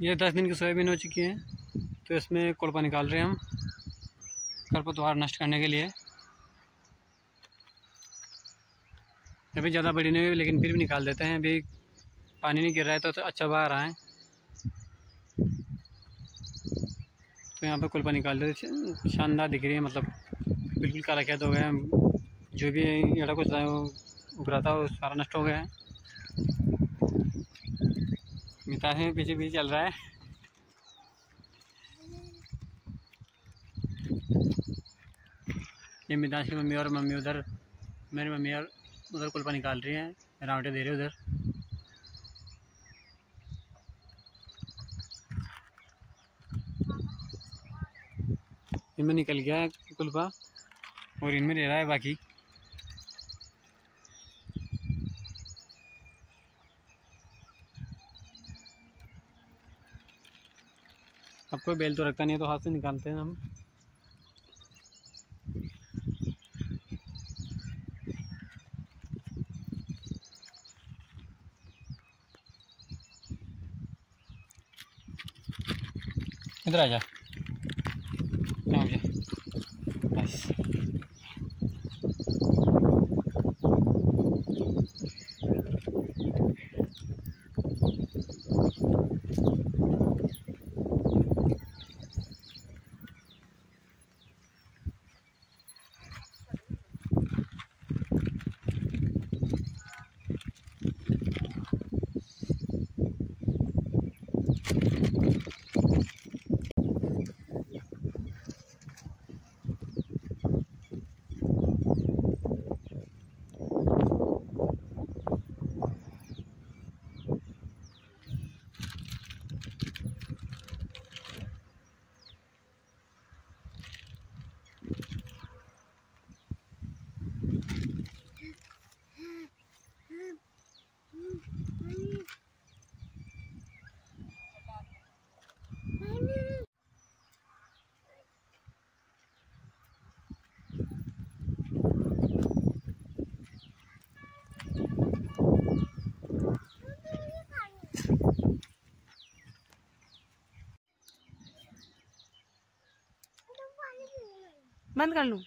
ये दस दिन की सोयाबीन हो चुकी है। तो इसमें कोड़पा निकाल रहे हैं हम। खरपतवार नष्ट करने के लिए। अभी ज़्यादा बड़ी नहीं हुई लेकिन फिर भी निकाल देते हैं। अभी पानी नहीं गिर रहा है तो, तो अच्छा बहा रहा है। तो यहाँ पे कुलपा निकाल देते शानदार दिख रही है मतलब बिल्कुल काला खेत हो गया जो भी एड़ा कुछ उग रहा था वो सारा नष्ट हो गया है। मिता है, पीछे पीछे चल रहा है। ये मिताज की मम्मी और मम्मी उधर, मेरी मम्मी और उधर कुल्पा निकाल रही है रावटे दे रही उधर। इनमें निकल गया है कुल्पा और इनमें रह रहा है बाकी। अब कोई बेल तो रखता नहीं है तो हाथ से निकालते हैं हम। इधर आ जा। बंद कर लूँ।